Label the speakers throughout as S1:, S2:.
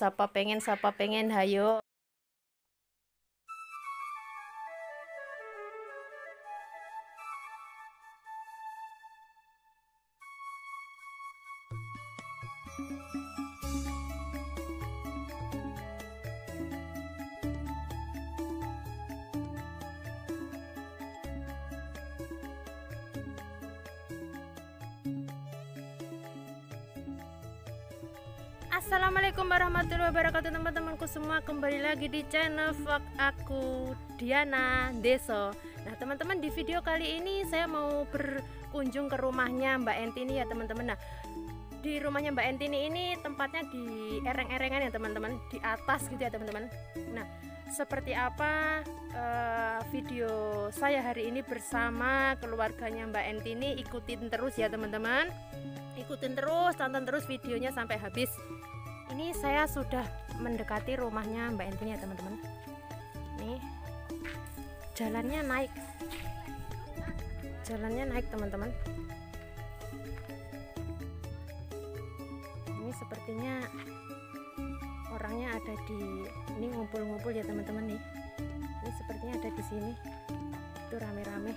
S1: Siapa pengen, siapa pengen, hayo. Assalamualaikum warahmatullahi wabarakatuh teman-temanku semua. Kembali lagi di channel vlog aku Diana Deso. Nah teman-teman di video kali ini saya mau berkunjung ke rumahnya Mbak Entini ya teman-teman. Nah di rumahnya Mbak Entini ini tempatnya di ereng-erengan ya teman-teman. Di atas gitu ya teman-teman. Nah seperti apa uh, video saya hari ini bersama keluarganya Mbak Entini? Ikutin terus ya teman-teman. Ikutin terus tonton terus videonya sampai habis ini saya sudah mendekati rumahnya Mbak Entini ya teman-teman. Nih jalannya naik. Jalannya naik teman-teman. Ini sepertinya orangnya ada di ini ngumpul-ngumpul ya teman-teman nih. Ini sepertinya ada di sini. Itu rame-rame.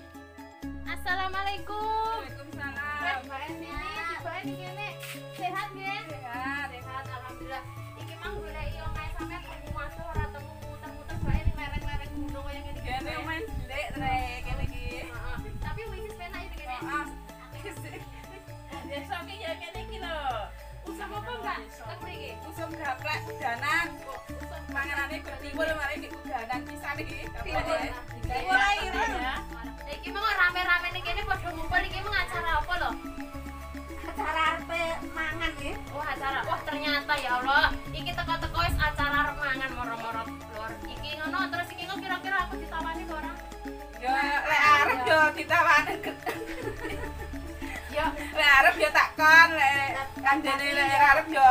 S1: Assalamualaikum.
S2: Waalaikumsalam.
S1: Mbak Entini Mbak Entini sehat nggih
S2: Sehat.
S1: sehat alhamdulillah iki mang golek iyo kae sampe temu waduh ora temu muter-muter bae ning lereng-lereng gunung kaya ngene iki
S2: Kene main delik trek kene iki.
S1: Heeh. tapi wis penak iki kene
S2: Maaf. Besok iki ya kene iki lho.
S1: usah apa mbak tak mriki
S2: Usum gaplek udanan. Manganane bertimbul mari iki udanan pisan iki. Mulai
S1: ya iki mang rame-rame ning kene padha ngumpul iki mang acara apa lho
S3: acara mangan
S1: acara wah ternyata ya Allah iki teko-teko wis acara arep mangan moro-moro lur iki ngono terus iki kok kira-kira aku ditawani kok ora
S2: Yo lek arep yo ditawani.
S1: ya
S2: Lek arep yo takon lek kandene lek arep yo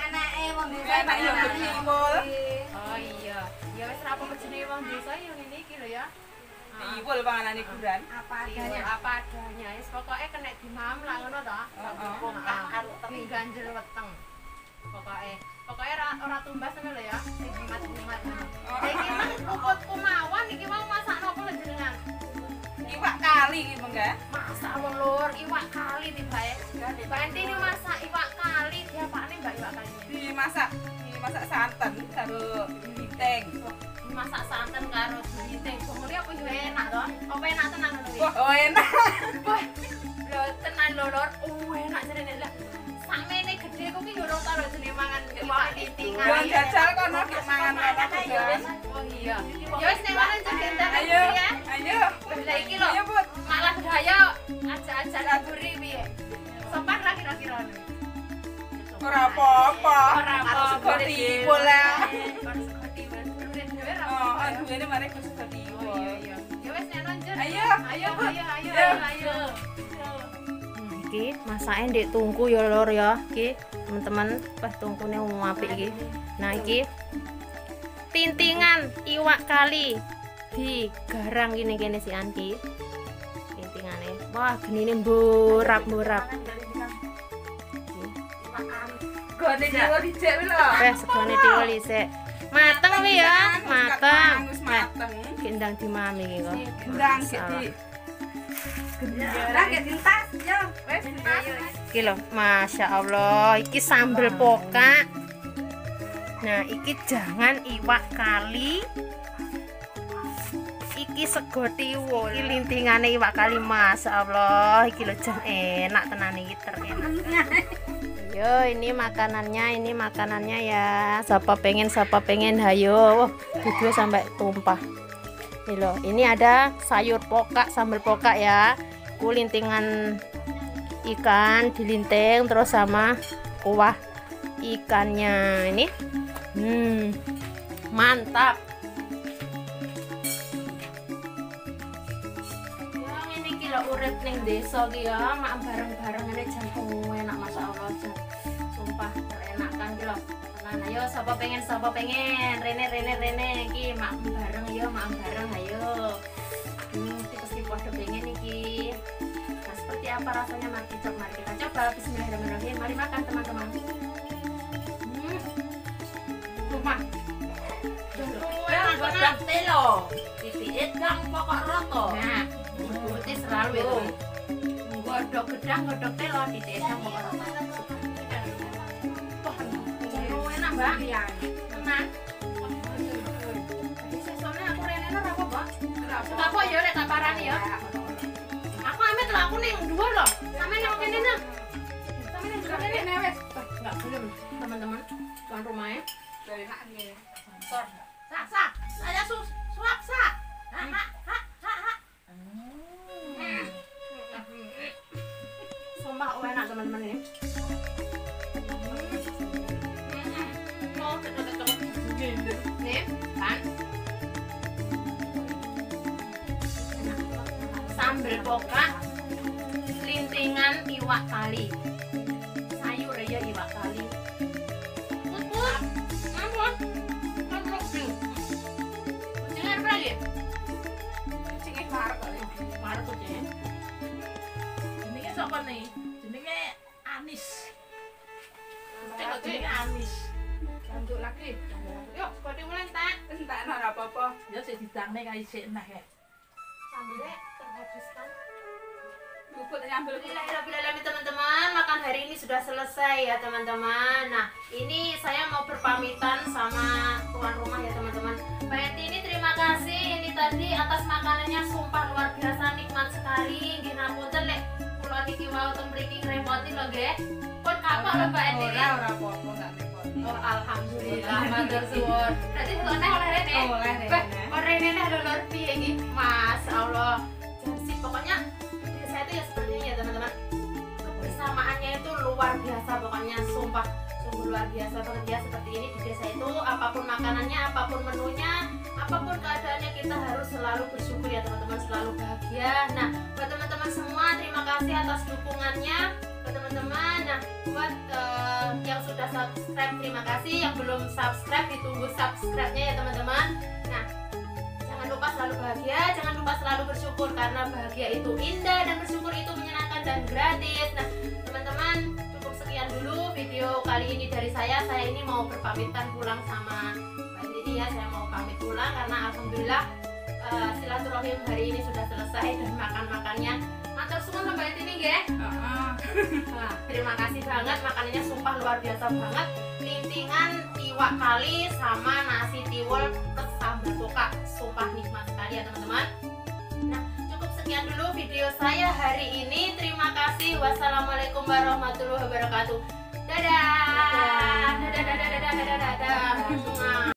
S3: Anake wong desa
S2: Enak ya,
S3: mangan.
S1: Apa jenenge wong desa yo ngene iki lho ya Ah.
S2: timbul panganane kuburan.
S3: Apa adanya.
S1: apa adanya wis pokoke kena dimam lah ngono to
S2: Heeh.
S1: karo tapi ganjel weteng pokoke pokoke ora ora tumbas ngono lho ya sing jimat-jimat
S2: Oh.
S1: Iki mah luput kumawan iki mau masak nopo lho jenengan
S2: Iwak kali iki mengga.
S1: masak wong lur iwak kali tibae Mbak Enti ini masak iwak kali diapakne Mbak iwak kali ini
S2: Dimasak dimasak santen karo giting.
S1: masak santen karo giting sumuri apa yo enak to apa enak tenan
S2: Wah, oh enak.
S1: Wah, lho tenan lho lor. Oh, enak jenenge lah. Sakmene gede kok ki yo ora tau jenenge mangan iwak tintingan.
S2: Yo jajal kono ki mangan kono kuburan.
S1: Oh iya. Ya wis kono jendang
S2: Ayo,
S1: ya.
S2: ayo.
S1: Lah iki lho.
S2: Ayo.
S1: Malah daya ajak-ajak laburi piye. Sopan lah kira-kira.
S2: Ora apa-apa.
S1: Ora apa-apa.
S2: timbul lah. Oh,
S1: apa-apa ya.
S2: duwene mari sego
S1: Oh
S2: timbul.
S1: iya iya. Ya wis nek lanjut.
S2: Ayo.
S1: Ayo, ayo, ayo,
S2: Ayo.
S1: ayo. Iki masake ndek tungku ya lor ya. Iki teman-teman, pas tungkune apik iki. Nah, iki tintingan iwak kali di garang gini kene si Anki. Tintingane. Wah, genine mborap-mborap.
S2: Gone jiwa dicek wi lho.
S1: Wes segone diweli sik. Mateng wi ya, mateng.
S2: Wis mateng.
S1: Gendang dimami iki kok.
S2: Gendang
S1: Masalah.
S2: gitu.
S3: Ora gek dintas yo.
S2: Wes dintas.
S1: Iki lho, Masya Allah, iki sambel pokak. Nah, iki jangan iwak kali. Iki sego tiwul, iki lintingane iwak kali, Masya Allah. Iki lho enak tenan iki terenak. Yo, ini makanannya, ini makanannya ya. Siapa pengen, siapa pengen, hayo. Wah, video sampai tumpah. Ini loh, ini ada sayur pokak, sambal pokak ya. Kulintingan ikan dilinting terus sama kuah ikannya ini hmm mantap urip ning desa ki ya mak bareng-bareng ini jantung enak masya apa? Terenakan gitu loh. Nah ayo siapa pengen siapa pengen? Rene rene rene ki mak bareng yo mak bareng ayo. Aduh pasti podo pengen iki nah seperti apa rasanya mari kita mari kita coba. Bismillahirrahmanirrahim. Mari makan teman-teman. Hmm.
S2: rumah. Nah, buat telo, titik pokok roto.
S1: Nah, selalu. Itu. Godok gedang, godok telo, titik pokok roto. Mbak. Tenang. Jadi sesone aku Mbak? Ya tak parani ya. Aku ning dua loh. Kene kene.
S2: Wes.
S1: Enggak belum, teman-teman. Tuan rumahnya.
S2: Dari.
S1: Sor. Saya sus suap sak. Ha ha ha ha ha. Sumpah enak teman-teman ini. Sambal pokak, lintingan iwak tali, sayur ya iwak
S2: kali. Nih? Jenenge Anis. Jenenge Anis.
S3: Untuk lagi.
S1: Yuk, seperti mulai tak.
S2: Entak ora apa-apa. Ya sik didangne kae sik nah.
S1: Sambalnya
S2: nyambel.
S1: Alhamdulillah teman-teman, makan hari ini sudah selesai ya teman-teman. Nah, ini saya mau berpamitan sama tuan rumah ya teman-teman. Mbak Eti ini terima kasih ini tadi atas makanannya sumpah luar biasa nikmat sekali. Nggih ngapunten lek kula niki wau teng mriki ngrepoti lho nggih. Pun apa lho Mbak Eti ini?
S2: Ora ora apa-apa gak repot.
S1: Oh, alhamdulillah, matur suwun. Berarti kok oleh rene.
S2: Oleh Rene.
S1: kok rene ada lor piye iki? Pokoknya desa itu ya seperti ini ya teman-teman. Kebersamaannya itu luar biasa pokoknya sumpah. Sungguh luar biasa banget ya seperti ini di desa itu. Apa pun makanannya apa pun menunya apa pun keadaannya kita harus selalu bersyukur ya teman-teman. Selalu bahagia. Nah buat teman-teman semua terima kasih atas dukungannya. Buat teman-teman nah buat eh, yang sudah subscribe terima kasih. Yang belum subscribe ditunggu subscribe-nya ya teman-teman selalu bahagia jangan lupa selalu bersyukur karena bahagia itu indah dan bersyukur itu menyenangkan dan gratis. Nah teman-teman cukup sekian dulu video kali ini dari saya. Saya ini mau berpamitan pulang sama Mbak Titi ya. Saya mau pamit pulang karena alhamdulillah eh, silaturahim hari ini sudah selesai dan makan-makannya matur semua Mbak Titi
S2: Heeh.
S1: Nah, terima kasih banget. Makanannya sumpah luar biasa banget. Lintingan iwak kali sama nasi tiwul hari ini. Terima kasih. Wassalamualaikum warahmatullahi wabarakatuh. Dadah. Dadah dadah dadah dadah dadah. dadah.